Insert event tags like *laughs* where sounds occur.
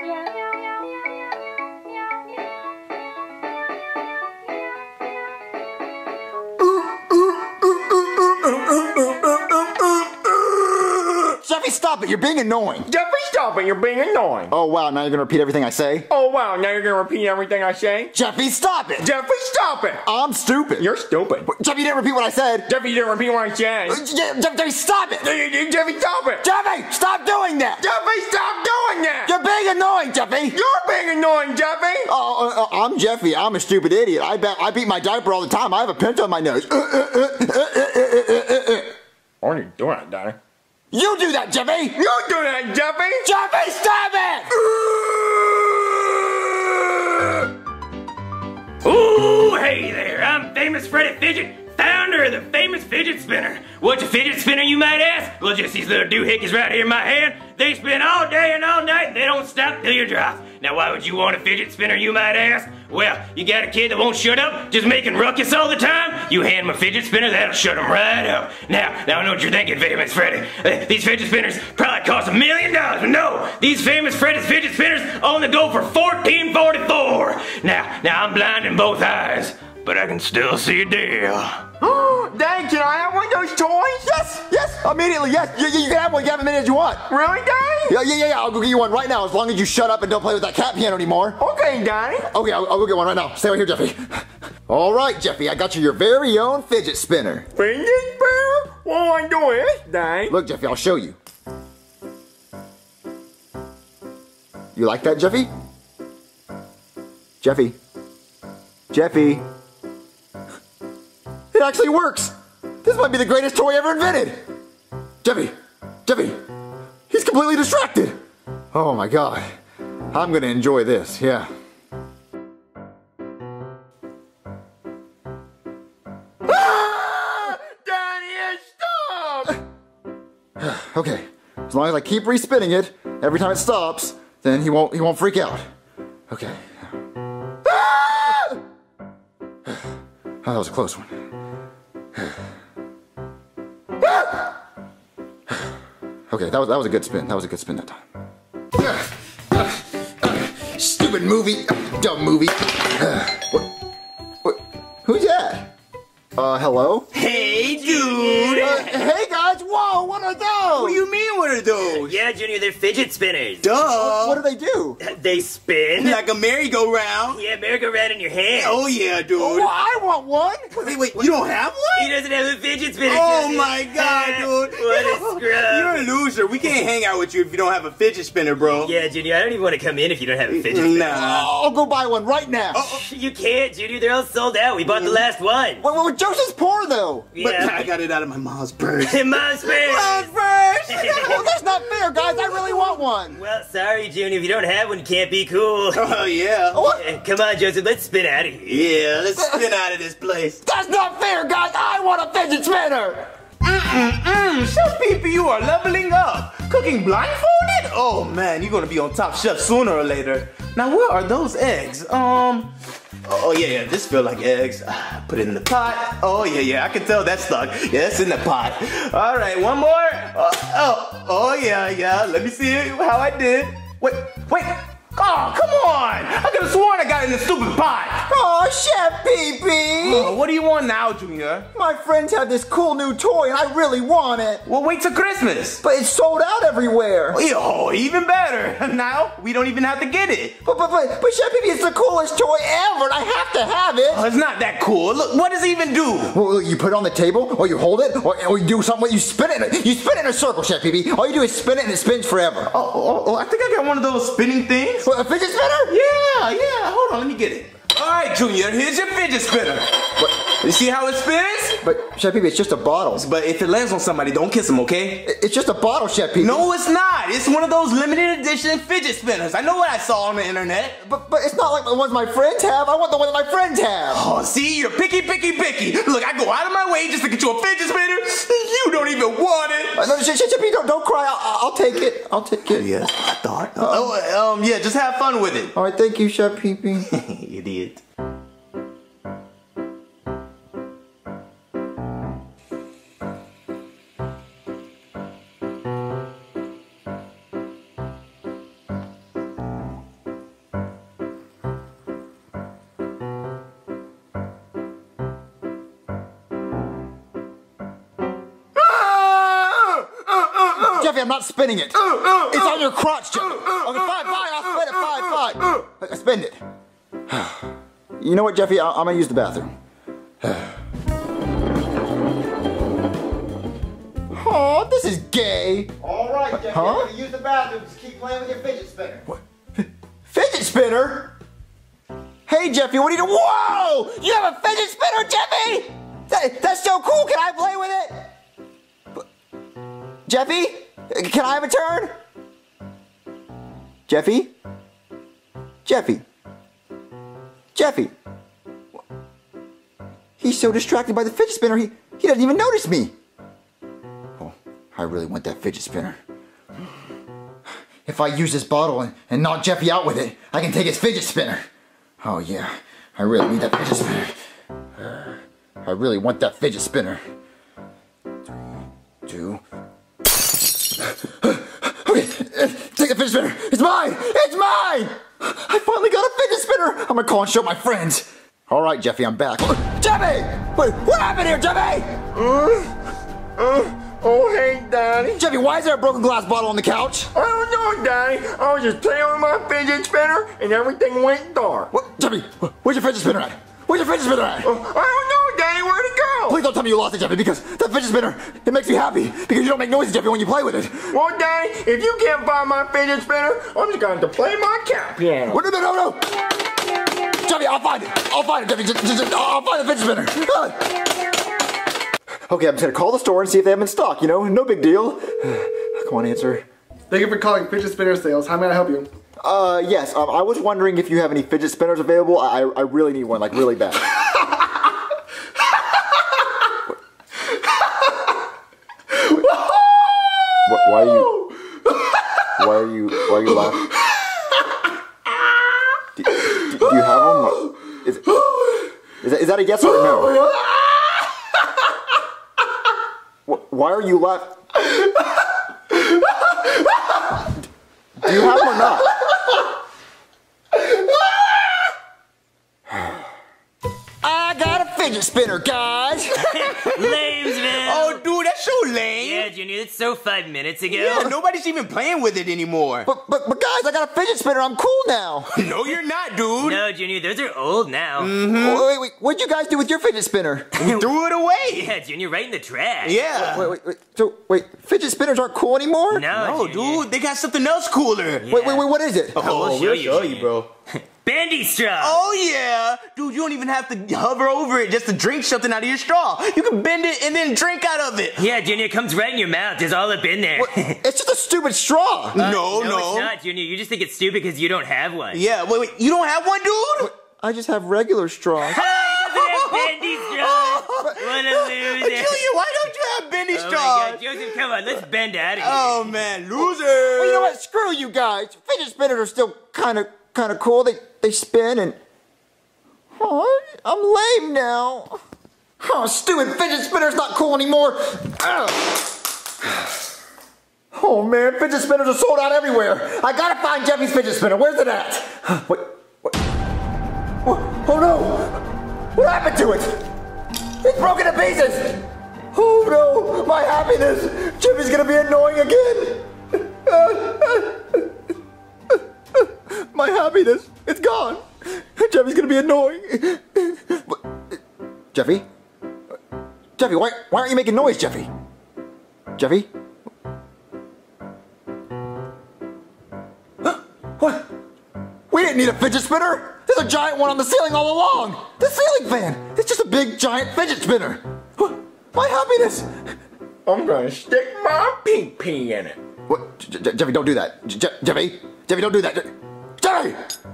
Jeffy, stop it! You're being annoying. Jeffy, stop it. You're being annoying. Oh wow, now you're gonna repeat everything I say? Oh, wow. Now you're going to repeat everything I say? Jeffy, stop it! Jeffy, stop it. I'm stupid. You're stupid. Jeffy, you didn't repeat what I said. Jeffy, you didn't repeat what I said. Je- Je- Jeffy, stop it! Jeffy, stop it. Jeffy, stop doing that! Jeffy, stop doing that. You're being annoying, Jeffy. You're being annoying, Jeffy. Oh, uh, uh, I'm Jeffy. I'm a stupid idiot. I bet I beat my diaper all the time. I have a pinch on my nose. Uh, uh, uh, uh, uh, uh, uh, uh. Why are you doing Daddy? You do that, Jeffy. You do that, Jeffy. Jeffy, stop it! Ooh, hey there, I'm Famous Freddy Fidget, the famous fidget spinner. What's a fidget spinner, you might ask? Well, just these little doohickeys right here in my hand. They spin all day and all night, and they don't stop till you drop. Now, why would you want a fidget spinner, you might ask? Well, you got a kid that won't shut up, just making ruckus all the time? You hand him a fidget spinner, that'll shut him right up. Now, now I know what you're thinking, Famous Freddy. Uh, these fidget spinners probably cost a million dollars, but no, these Famous Freddy's fidget spinners only go for $14.44. Now, now I'm blind in both eyes, but I can still see a deal. *gasps* Daddy, can I have one of those toys? Yes, yes, immediately, yes. You, you, you can have one. You can have as many as you want. Really, Daddy? Yeah, yeah, yeah, yeah. I'll go get you one right now as long as you shut up and don't play with that cat piano anymore. Okay, Daddy. Okay, I'll, I'll go get one right now. Stay right here, Jeffy. *laughs* All right, Jeffy, I got you your very own fidget spinner. Fidget spinner? What am I doing, Daddy? Look, Jeffy, I'll show you. You like that, Jeffy? Jeffy. Jeffy. Actually works. This might be the greatest toy ever invented. Jeffy. Jeffy. He's completely distracted. Oh my god. I'm gonna enjoy this, yeah. Ah! *sighs* Okay. As long as I keep respinning it every time it stops, then he won't he won't freak out. Okay. Ah! Oh, *sighs* that was a close one. Okay, that was that was a good spin. That was a good spin that time. Stupid movie, dumb movie. What? What? Who's that? Uh, hello? Hey, dude! Uh, hey guys, whoa, what are those? What do you mean, what are those? Yeah, Junior, they're fidget spinners. Duh! What do they do? *laughs* They spin. like a merry-go-round? Yeah, merry-go-round in your hand. Oh yeah, dude. Oh, I want one. Wait, wait, you don't have one? He doesn't have a fidget spinner. Oh my god, *laughs* dude. what a scrub. You're a loser. We can't hang out with you if you don't have a fidget spinner, bro. Yeah, Junior, I don't even want to come in if you don't have a fidget spinner. Nah. I'll go buy one right now. Oh, oh. You can't, Junior. They're all sold out. We bought the last one. Wait, wait, wait, Joseph's poor though. But Yeah. I got it out of my mom's purse. Mom's *laughs* space. Mom's purse! Well, that's not fair, guys. I really want one. Well, sorry, Junior. If you don't have one, you can't be cool. *laughs* oh yeah. Eh, Come on, Joseph. Let's spin out of here. Yeah, let's spin out of this place. That's not fair, guys. I want a fidget spinner. Mm-mm-mm, Chef Pee you are leveling up. Cooking blindfolded? Oh man, you're gonna be on top chef sooner or later. Now where are those eggs? Um, oh yeah, yeah, this feel like eggs. *sighs* Put it in the pot. Oh yeah, yeah, I can tell that's stuck. Yeah, it's in the pot. All right, one more. Uh, oh, oh yeah, yeah. Let me see how I did. Wait, wait. Oh, come on! I could have sworn I got in the stupid pot. Oh, Chef Pee Pee. Oh, what do you want now, Junior? My friends have this cool new toy, and I really want it. Well, wait till Christmas. But it's sold out everywhere. Oh, oh even better. *laughs* Now we don't even have to get it. But, but, but, but Chef Pee Pee, it's the coolest toy ever, and I have to have it. Oh, it's not that cool. Look, what does it even do? Well, you put it on the table, or you hold it, or, or you do something. You spin it. You spin it in a circle, Chef Pee Pee. All you do is spin it, and it spins forever. Oh, oh, oh, I think I got one of those spinning things. A fidget spinner? Yeah, yeah. Hold on, let me get it. All right, Junior, here's your fidget spinner. You see how it spins? But Chef it's just a bottle. But if it lands on somebody, don't kiss them, okay? It's just a bottle, Chef. No, it's not. It's one of those limited edition fidget spinners. I know what I saw on the internet. But, but it's not like the ones my friends have. I want the one that my friends have. Oh, see, you're picky, picky, picky. Look, I go out of my way just to get you a fidget spinner. You don't even want it. Uh, No, Chef Chef Pee Pee, don't, don't cry. I'll, I'll take it. I'll take it. Yes, I thought. Oh, um, yeah, just have fun with it. All right, thank you, Chef Pee Pee. *laughs* Idiot. Jeffy, I'm not spinning it. Uh, uh, it's on your crotch, Jeffy. Uh, okay, fine, fine, I'll spin it, fine, fine. Spin it you know what, Jeffy? I- I'm gonna use the bathroom. *sighs* oh, this is gay. All right, Jeffy, Huh? Use the bathroom. Just keep playing with your fidget spinner. What? Fidget spinner? Hey, Jeffy, what are you doing? Whoa! You have a fidget spinner, Jeffy? That, that's so cool. Can I play with it? Jeffy, can I have a turn? Jeffy? Jeffy? Jeffy? He's so distracted by the fidget spinner, he, he doesn't even notice me. Oh, I really want that fidget spinner. If I use this bottle and, and knock Jeffy out with it, I can take his fidget spinner. Oh yeah, I really need that fidget spinner. I really want that fidget spinner. Two. Okay, take the fidget spinner. It's mine. It's mine. I finally got a fidget spinner. I'm gonna call and show my friends. All right, Jeffy, I'm back. Jeffy, wait, what happened here, Jeffy? Uh, oh, hey, Daddy. Jeffy, why is there a broken glass bottle on the couch? I don't know, Daddy. I was just playing with my fidget spinner and everything went dark. What, Jeffy, where's your fidget spinner at? Where's your fidget spinner at? Uh, I don't know, Daddy. Where'd it go? Please don't tell me you lost it, Jeffy, because that fidget spinner, it makes me happy. Because you don't make noises, Jeffy, when you play with it. Well, Daddy, if you can't find my fidget spinner, I'm just going to play my cat piano. Wait, no, no, no, no. Jeffy, I'll find it. I'll find it, Jeffy. Just, just, just- I'll find the fidget spinner. Okay, I'm just gonna call the store and see if they have them in stock, you know? No big deal. *sighs* Come on, answer. Thank you for calling Fidget Spinner Sales. How may I help you? Uh, yes, um, I was wondering if you have any fidget spinners available. I, I really need one, like, really bad. *laughs* What, why are you? Why are you? Why are you laughing? Do, do- do you have them? Is, is, that, is that a yes or a no? Why are you laughing? Do you have them or not? I got a fidget spinner, guys. *laughs* Lamesville! Oh, dude, that's so lame. Yeah, Junior, it's so five minutes ago. Yeah, nobody's even playing with it anymore. But, but, but guys, I got a fidget spinner. I'm cool now. *laughs* No, you're not, dude. No, Junior, those are old now. Mm-hmm. Wait, wait, wait. What'd you guys do with your fidget spinner? *laughs* We threw it away. Yeah, Junior, right in the trash. Yeah. Wait, wait, wait. So, wait, fidget spinners aren't cool anymore? No, No, dude, they got something else cooler. Wait, wait, wait. What is it? oh we'll show you, Junior. bro. *laughs* Bandy straw! Oh yeah, dude, you don't even have to hover over it just to drink something out of your straw. You can bend it and then drink out of it. Yeah, Junior, it comes right in your mouth. It's all up in there. What? *laughs* It's just a stupid straw. no, no, no. it's not, Junior. You just think it's stupid because you don't have one. Yeah, wait, wait, you don't have one, dude? I just have regular straws. *laughs* Hey, doesn't have bandy straws! What a loser! Junior, why don't you have bendy straw? Oh my god, Joseph, come on, let's bend out of here. Oh man, loser. Well, you know what? Screw you guys. Fidget spinners are still kind of, kind of cool. They, they spin and. Oh, I'm lame now. Oh, stupid fidget spinner's not cool anymore. Ugh. *sighs* Oh man, fidget spinners are sold out everywhere. I gotta find Jeffy's fidget spinner. Where's it at? *gasps* What? What? Oh no! What happened to it? It's broken to pieces. Oh no, my happiness. Jeffy's gonna be annoying again. *laughs* My happiness, it's gone. Jeffy's gonna be annoying. Jeffy? Jeffy, why, why aren't you making noise, Jeffy? Jeffy? What? We didn't need a fidget spinner. There's a giant one on the ceiling all along. The ceiling fan. It's just a big giant fidget spinner. My happiness. I'm to stick my pink pea in it. What? J- Jeffy, don't do that. J- J- Jeffy, Jeffy, don't do that. J- Jeffy!